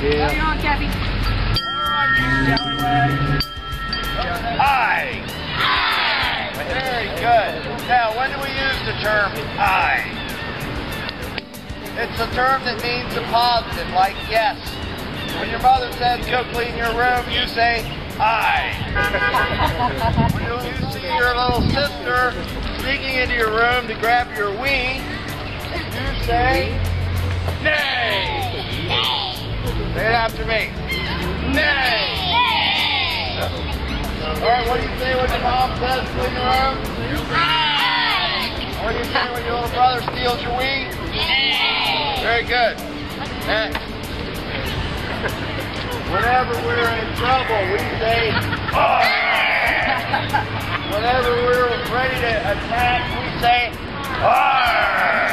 Yeah. You're on, Gabby. Aye. Very good. Now, when do we use the term Aye? It's a term that means a positive, like yes. When your mother says, go clean your room, you say, Aye. when you see your little sister sneaking into your room to grab your Wii, you say, nay. After me. Nay. All right, what do you say when your mom says clean your room? What do you say when your little brother steals your Wii? Very good. Next. Whenever we're in trouble, we say, "Ah." Whenever we're ready to attack, we say, "Ah."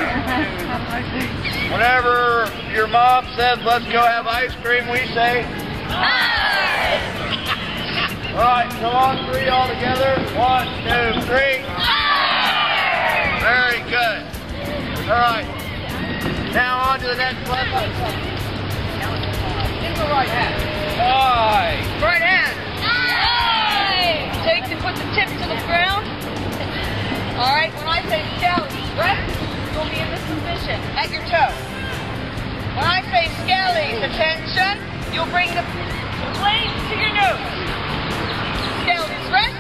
Whenever your mom says, let's go have ice cream, we say, all right, come on, three all together. One, two, three. Very good. All right. Now on to the next lesson. In the right hand. Aye. Right hand. Take and put the tip to the ground. All right, when I say scally, rest, you'll be in this position at your toe. When I attention, you'll bring the blade to your nose. Scallies, rest,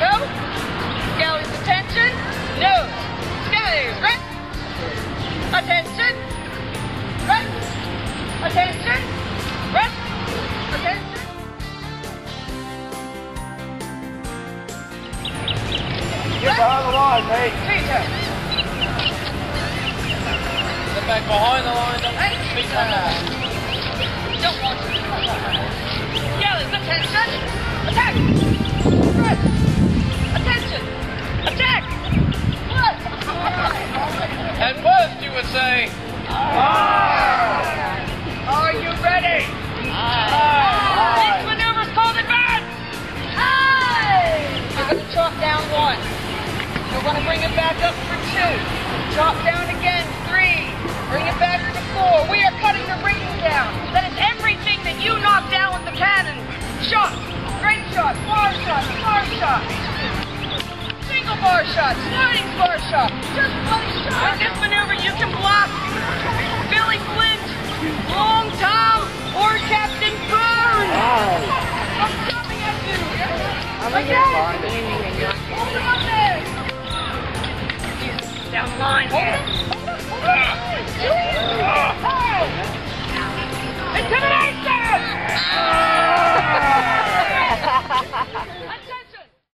toe. Scallies, attention, nose. Scallies, rest, attention, rest, attention, rest, attention. Get behind the line, mate. Three toes. Get back behind the line. Don't Hey, speak like that. Don't want to. Scallies, attention, attack. Attention, attack. First you would say, Are you ready? This called advance. You're going to chop down one. You're going to bring it back up for two. Chop down shot, sliding bar shot, just bloody shot. With this maneuver, you can block Billy Flint, Long Tom, or Captain Boone. I'm coming at you. Again. Hold him up there. Down the line. Hold it.